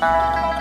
Música